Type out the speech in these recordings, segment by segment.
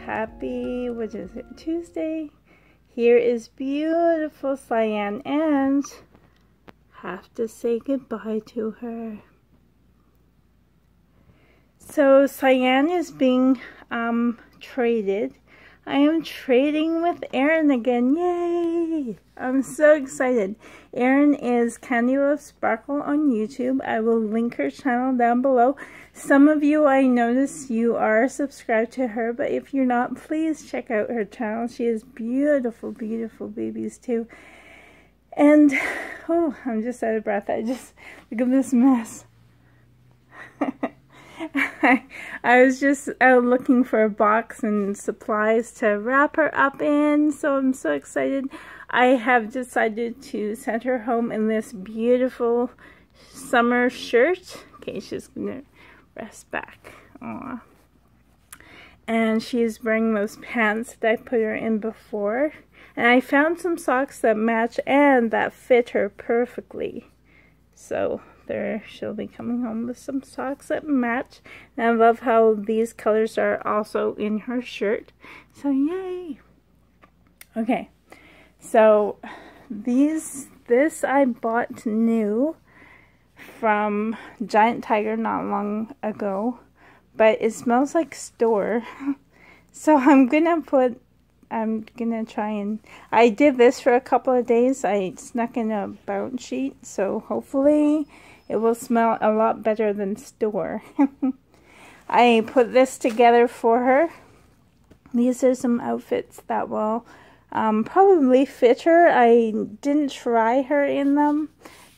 happy, what is it, Tuesday? Here is beautiful Cyane and have to say goodbye to her. So Cyane is being um, traded. I am trading with Erin again. Yay! I'm so excited. Erin is Candy Love Sparkle on YouTube. I will link her channel down below. Some of you, I notice you are subscribed to her, but if you're not, please check out her channel. She has beautiful, beautiful babies too. And, oh, I'm just out of breath. I just, look at this mess. I, was just out looking for a box and supplies to wrap her up in, so I'm so excited. I have decided to send her home in this beautiful summer shirt. Okay, she's gonna rest back. Aww. And she's wearing those pants that I put her in before. And I found some socks that match and that fit her perfectly. So she'll be coming home with some socks that match. And I love how these colors are also in her shirt. So yay! Okay, so these, this I bought new from Giant Tiger not long ago, but it smells like store. so I'm gonna put, I'm gonna try and, I did this for a couple of days. I snuck in a bounce sheet, so hopefully it will smell a lot better than store. I put this together for her. These are some outfits that will um, probably fit her. I didn't try her in them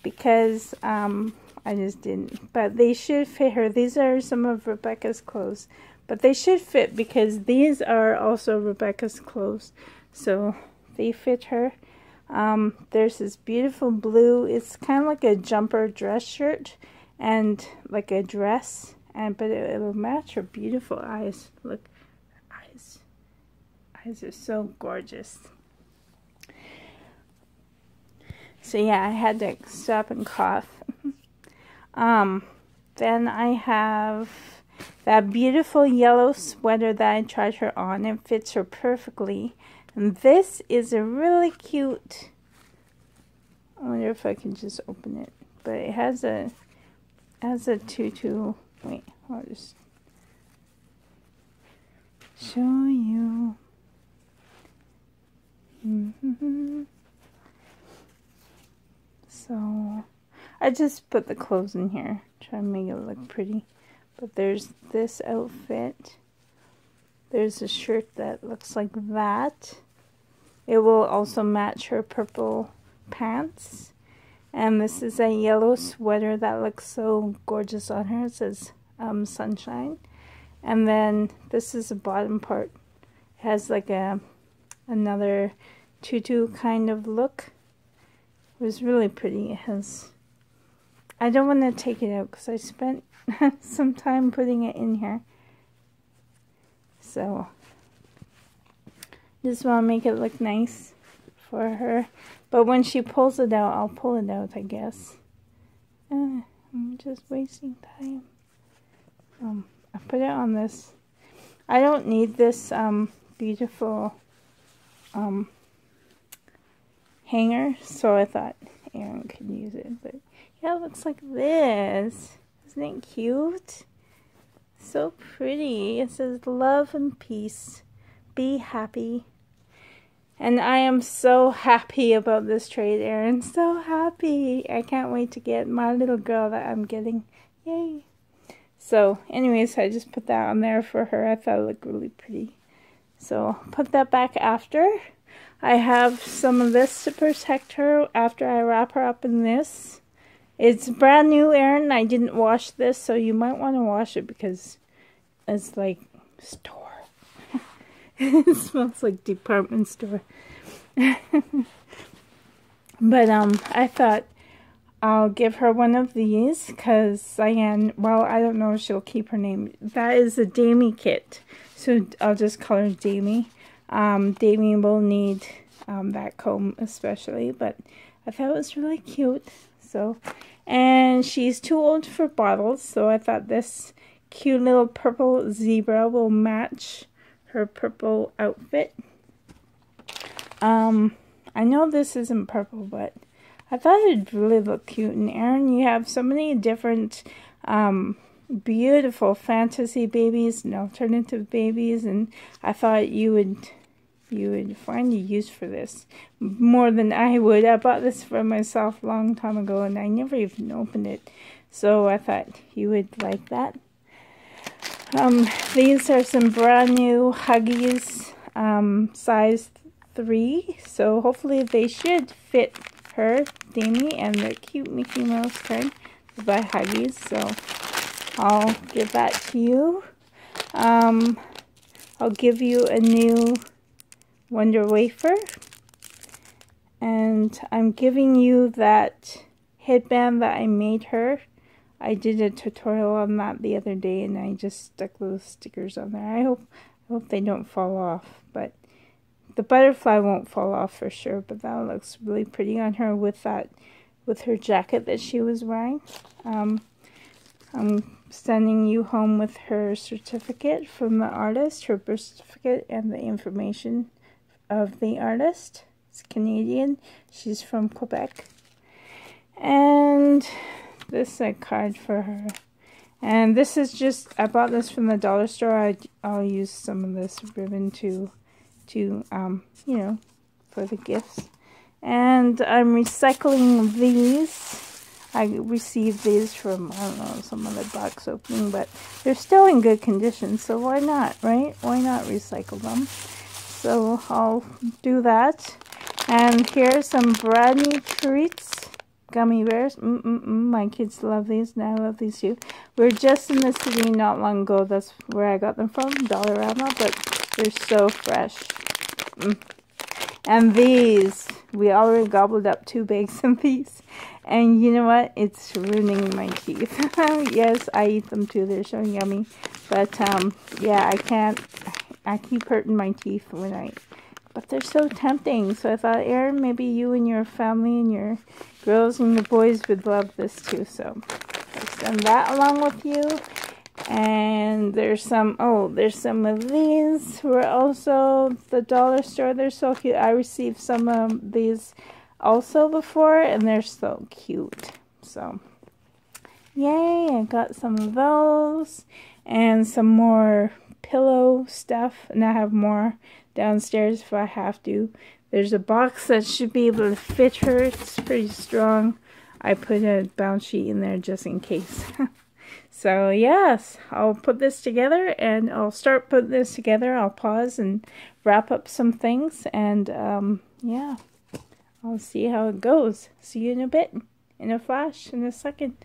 because um, I just didn't. But they should fit her. These are some of Rebecca's clothes. But they should fit because these are also Rebecca's clothes. So they fit her. Um, there's this beautiful blue. It's kind of like a jumper dress shirt and like a dress. And But it, it'll match her beautiful eyes. Look, eyes. Eyes are so gorgeous. So yeah, I had to stop and cough. um, then I have that beautiful yellow sweater that I tried her on. It fits her perfectly. And this is a really cute, I wonder if I can just open it. But it has a, has a tutu, wait, I'll just show you. Mm -hmm. So I just put the clothes in here, try to make it look pretty. But there's this outfit. There's a shirt that looks like that. It will also match her purple pants. And this is a yellow sweater that looks so gorgeous on her. It says um, sunshine. And then this is the bottom part. It has like a another tutu kind of look. It was really pretty. It has... I don't want to take it out because I spent some time putting it in here. So, just want to make it look nice for her. But when she pulls it out, I'll pull it out, I guess. Uh, I'm just wasting time. Um, I put it on this. I don't need this um, beautiful um, hanger, so I thought Erin could use it. But yeah, it looks like this. Isn't it cute? So pretty. It says love and peace. Be happy. And I am so happy about this trade, Erin. So happy. I can't wait to get my little girl that I'm getting. Yay. So, anyways, I just put that on there for her. I thought it looked really pretty. So, put that back after. I have some of this to protect her after I wrap her up in this. It's brand new, Erin. I didn't wash this, so you might want to wash it because it's like store. it smells like department store. but um, I thought I'll give her one of these because Cyane, well, I don't know if she'll keep her name. That is a Daimy kit. So I'll just call her Daimy. Um, Damien will need um, that comb especially, but I thought it was really cute. So, and she's too old for bottles, so I thought this cute little purple zebra will match her purple outfit. Um, I know this isn't purple, but I thought it'd really look cute. And Erin, you have so many different um, beautiful fantasy babies and alternative babies, and I thought you would you would find a use for this more than I would. I bought this for myself a long time ago, and I never even opened it, so I thought you would like that. Um, these are some brand new Huggies, um, size 3, so hopefully they should fit her, Daimy, and the cute Mickey Mouse card by Huggies, so I'll give that to you. Um, I'll give you a new Wonder Wafer. And I'm giving you that headband that I made her. I did a tutorial on that the other day and I just stuck those stickers on there. I hope I hope they don't fall off, but the butterfly won't fall off for sure, but that looks really pretty on her with that with her jacket that she was wearing. Um, I'm sending you home with her certificate from the artist, her birth certificate, and the information of the artist. It's Canadian. She's from Quebec. And this is a card for her. And this is just, I bought this from the dollar store. I, I'll use some of this ribbon to, to um, you know, for the gifts. And I'm recycling these. I received these from, I don't know, some other box opening, but they're still in good condition, so why not, right? Why not recycle them? So I'll do that. And here's some brand new treats. Gummy bears. Mm -mm -mm. My kids love these, and I love these too. We are just in the city not long ago. That's where I got them from, Dollarama, but they're so fresh. Mm. And these, we already gobbled up two bags of these. And you know what? It's ruining my teeth. yes, I eat them too. They're so yummy. But, um, yeah, I can't. I keep hurting my teeth when I... But they're so tempting. So I thought, Erin, maybe you and your family and your girls and your boys would love this too. So I send that along with you. And there's some, oh, there's some of these. Were also the dollar store. They're so cute. I received some of these also before, and they're so cute. So, yay, I got some of those. And some more pillow stuff. And I have more downstairs if I have to. There's a box that should be able to fit her. It's pretty strong. I put a bounce sheet in there just in case. So yes, I'll put this together and I'll start putting this together. I'll pause and wrap up some things and um, yeah, I'll see how it goes. See you in a bit, in a flash, in a second.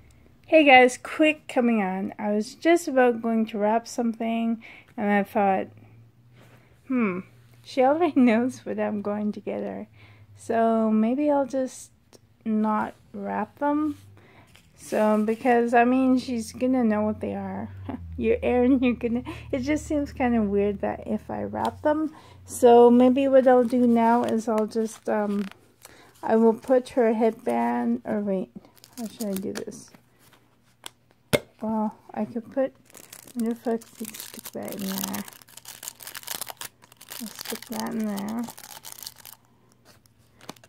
Hey guys, quick coming on. I was just about going to wrap something and I thought, hmm, she already knows what I'm going to get her. So maybe I'll just not wrap them so, because, I mean, she's gonna know what they are. you're Erin, you're gonna... It just seems kind of weird that if I wrap them. So, maybe what I'll do now is I'll just, um... I will put her headband... Or wait, how should I do this? Well, I could put... I wonder if I could stick that in there. I'll stick that in there.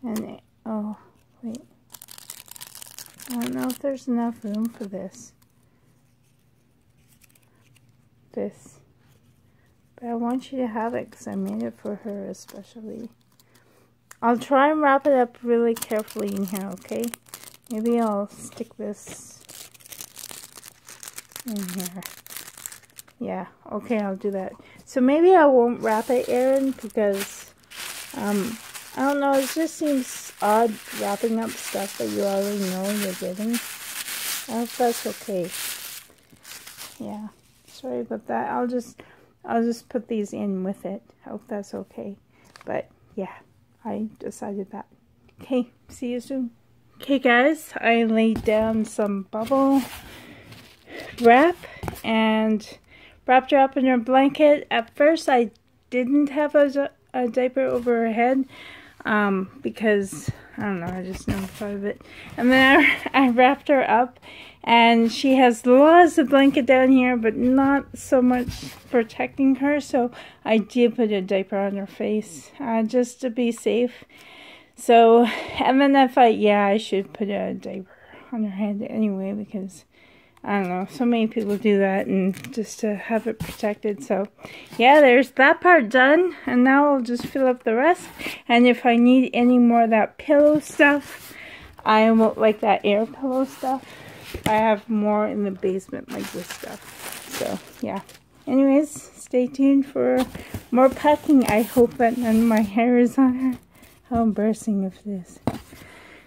And, oh, wait. I don't know if there's enough room for this. This. But I want you to have it because I made it for her especially. I'll try and wrap it up really carefully in here, okay? Maybe I'll stick this here. Yeah, okay, I'll do that. So maybe I won't wrap it, Erin, because, um, I don't know, it just seems odd wrapping up stuff that you already know you're getting. I hope that's okay. Yeah, sorry about that. I'll just, I'll just put these in with it. I hope that's okay. But yeah, I decided that. Okay, see you soon. Okay guys, I laid down some bubble wrap and wrapped her up in her blanket. At first I didn't have a, a diaper over her head um, because I don't know, I just never thought of it. And then I, I wrapped her up, and she has lots of blanket down here, but not so much protecting her. So I did put a diaper on her face uh, just to be safe. So, and then I thought, yeah, I should put a diaper on her head anyway because I don't know, so many people do that and just to have it protected. So, yeah, there's that part done. And now I'll just fill up the rest. And if I need any more of that pillow stuff, I won't like that air pillow stuff. I have more in the basement like this stuff. So, yeah. Anyways, stay tuned for more packing. I hope that none of my hair is on her. How embarrassing of this.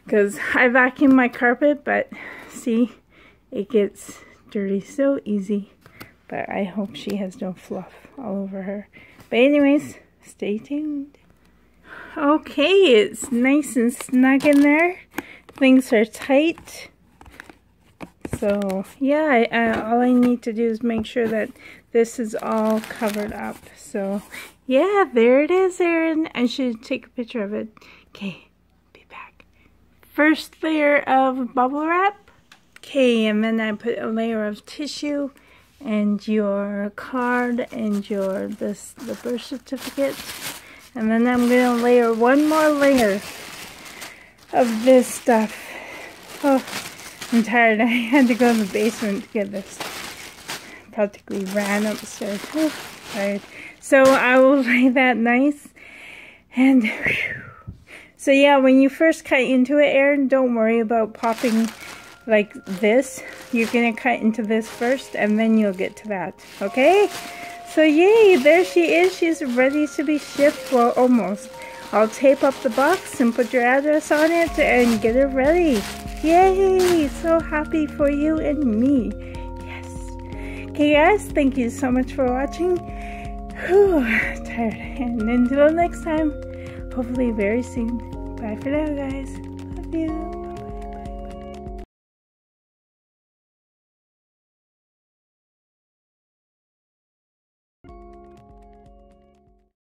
Because I vacuum my carpet, but see, it gets dirty so easy. But I hope she has no fluff all over her. But anyways, stay tuned. Okay, it's nice and snug in there. Things are tight. So, yeah, I, I, all I need to do is make sure that this is all covered up. So, yeah, there it is, Erin. I should take a picture of it. Okay, be back. First layer of bubble wrap. Okay, and then I put a layer of tissue and your card and your this the birth certificate. And then I'm gonna layer one more layer of this stuff. Oh, I'm tired. I had to go to the basement to get this. Practically ran upstairs. Oh, tired. So I will lay that nice. And whew. so yeah, when you first cut into it, Erin, don't worry about popping like this. You're to cut into this first and then you'll get to that. Okay? So yay, there she is. She's ready to be shipped. Well, almost. I'll tape up the box and put your address on it and get it ready. Yay! So happy for you and me. Yes. Okay guys, thank you so much for watching. Whew, tired. And until next time, hopefully very soon. Bye for now guys. Love you.